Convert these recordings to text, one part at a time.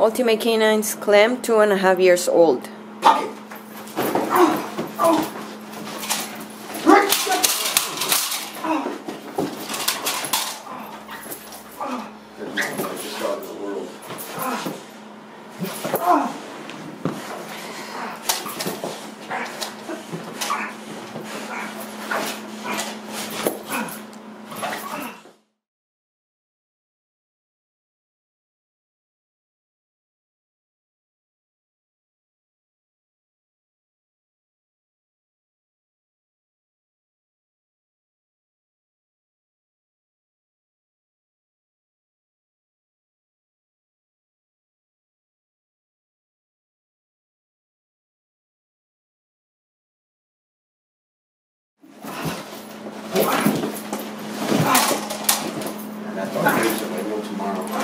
Ultimate Canines Klemm, two and a half years old. Pocket. That dog leaves it tomorrow.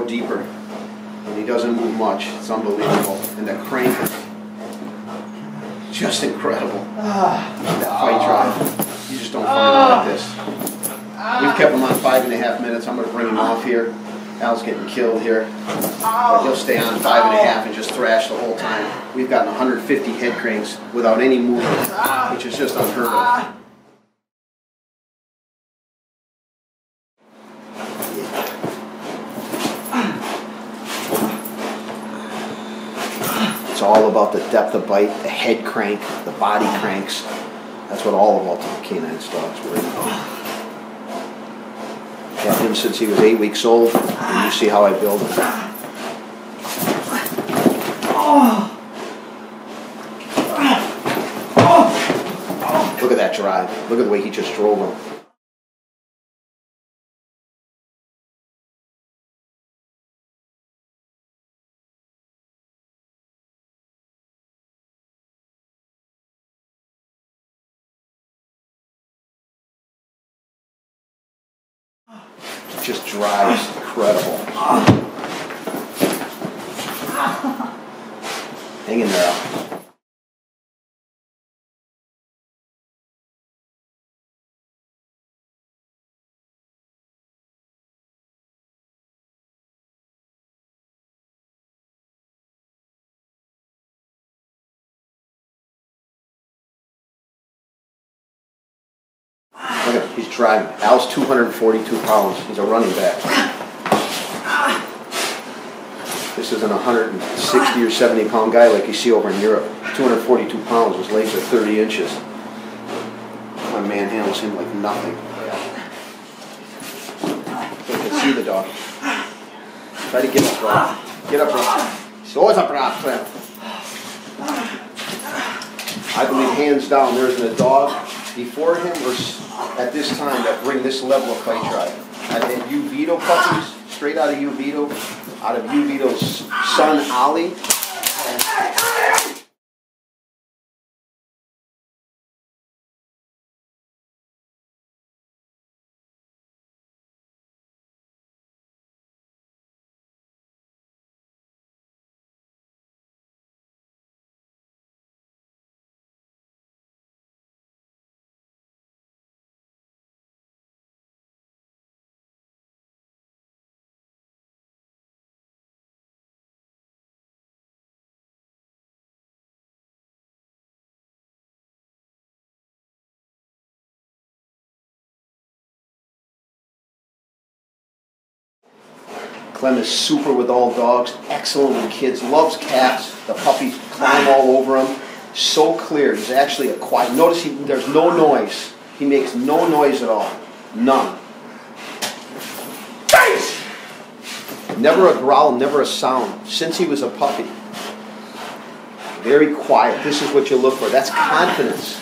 Go deeper. And he doesn't move much. It's unbelievable. And the crank is just incredible. That fight drive. You just don't find it like this. We've kept him on five and a half minutes. I'm going to bring him off here. Al's getting killed here. But he'll stay on five and a half and just thrash the whole time. We've gotten 150 head cranks without any movement, which is just unheard of. All about the depth of bite, the head crank, the body cranks. That's what all of Ultimate Canine's dogs were in. Had him since he was eight weeks old, and you see how I build him. Look at that drive. Look at the way he just drove him. Just drives incredible. Hang in there. Look at him, he's driving. Al's 242 pounds. He's a running back. This isn't a 160 or 70 pound guy like you see over in Europe. 242 pounds. His legs are 30 inches. My man handles him like nothing. You can see the dog. Try to get up, bro. Get up, bro. So what's up, bro? I believe hands down there isn't a dog before him or at this time that bring this level of fight drive. I've had Uvito puppies, straight out of Uvito, out of Uvito's son Ali. Klemm is super with all dogs, excellent with kids, loves cats. The puppies climb all over him. So clear. He's actually a quiet. Notice he, there's no noise. He makes no noise at all. None. Never a growl, never a sound. Since he was a puppy. Very quiet. This is what you look for. That's confidence.